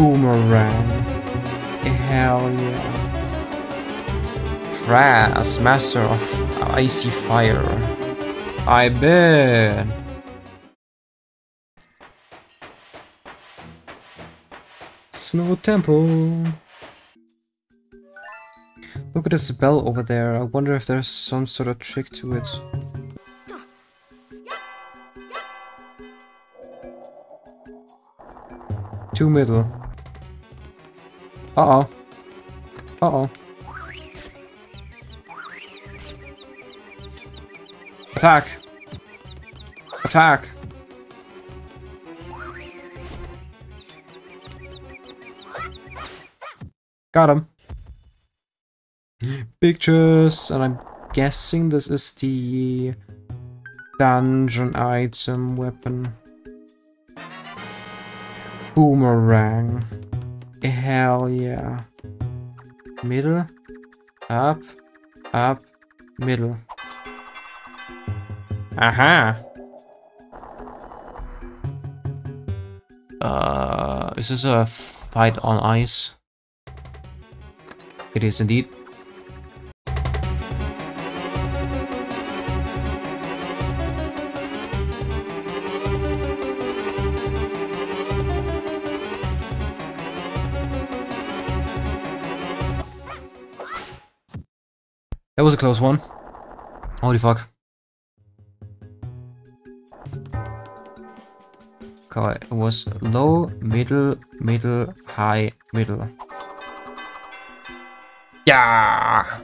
Boomerang. Hell yeah. Fraaz, master of icy fire. I bet. Snow Temple. Look at this bell over there. I wonder if there's some sort of trick to it. Two middle. Uh-oh. Uh-oh. Attack! Attack! Got him. Pictures, and I'm guessing this is the dungeon item weapon. Boomerang. Hell yeah. Middle, up, up, middle. Aha! Uh, is this a fight on ice? It is indeed. That was a close one. Holy fuck. Okay, it was low, middle, middle, high, middle. Yeah!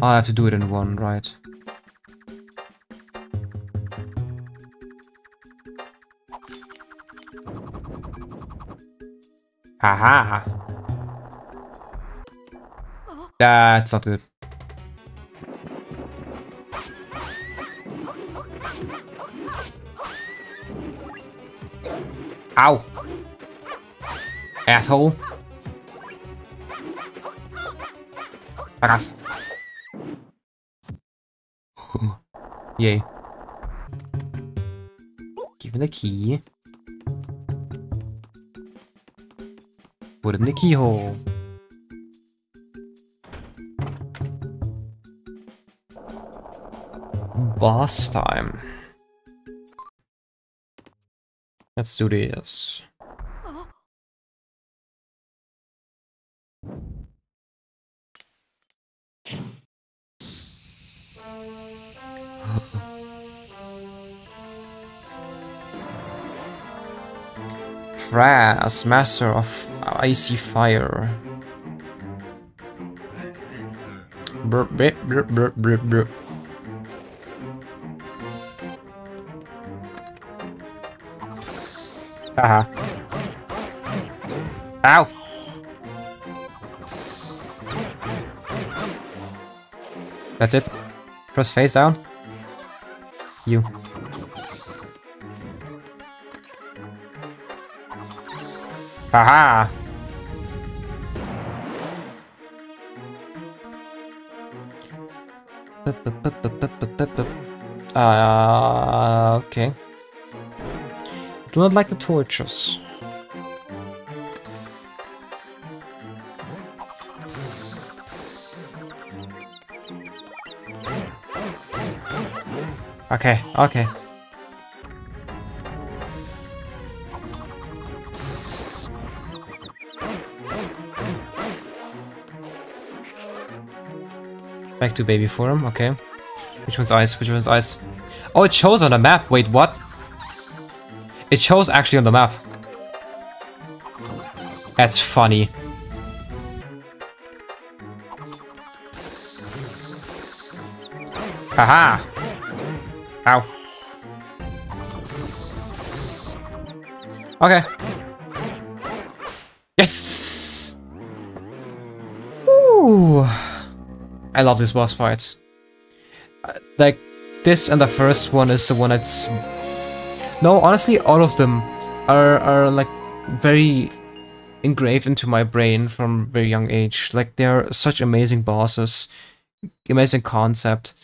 Oh, I have to do it in one, right? Haha! That's not good. Ow! Asshole! Fuck off. Yay. Give me the key. Put in the keyhole. Boss time. Let's do this. Fraaz, master of icy fire. Brr, brr, brr. Haha. Ow! That's it. Press face down. You. Haha! Uh, okay. Do not like the torches. Okay, okay. Back to baby form, okay. Which one's ice? Which one's ice? Oh, it shows on the map. Wait, what? It shows actually on the map. That's funny. Haha! Ow. Okay. Yes! Ooh. I love this boss fight. Uh, like, this and the first one is the one that's... No, honestly, all of them are, are like, very engraved into my brain from very young age. Like, they're such amazing bosses, amazing concept.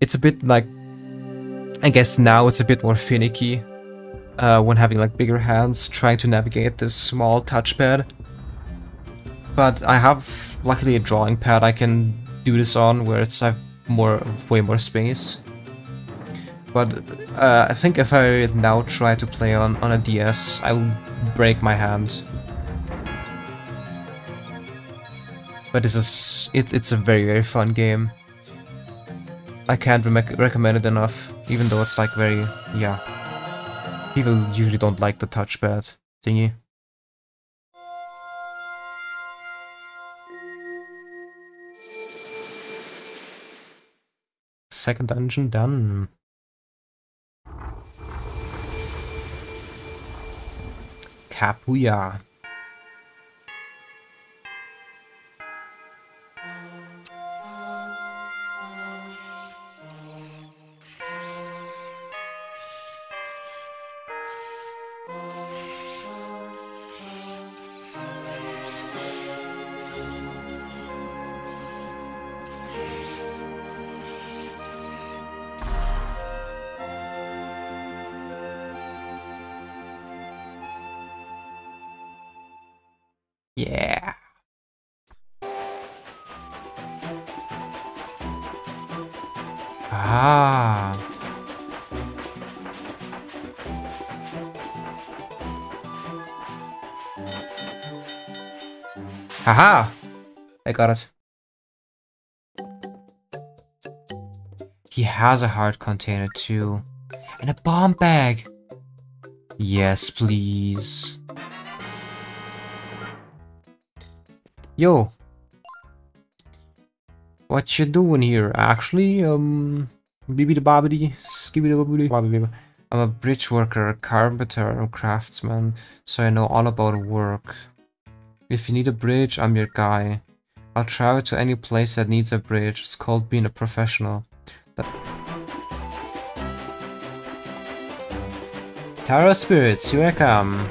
It's a bit like I guess now it's a bit more finicky uh, when having like bigger hands, trying to navigate this small touchpad. But I have luckily a drawing pad I can do this on where it's have more way more space. But uh, I think if I now try to play on, on a DS, I will break my hand. But this is it, it's a very very fun game. I can't re recommend it enough, even though it's like very yeah. People usually don't like the touchpad thingy. Second dungeon done. Kapuya. Yeah. Ah. Haha! I got it. He has a heart container too. And a bomb bag! Yes, please. Yo. What you doing here? Actually, um... Bibbidi bobbidi, skibbidi bobbidi. I'm a bridge worker, carpenter, craftsman, so I know all about work. If you need a bridge, I'm your guy. I'll travel to any place that needs a bridge. It's called being a professional. Tower of Spirits, here I come.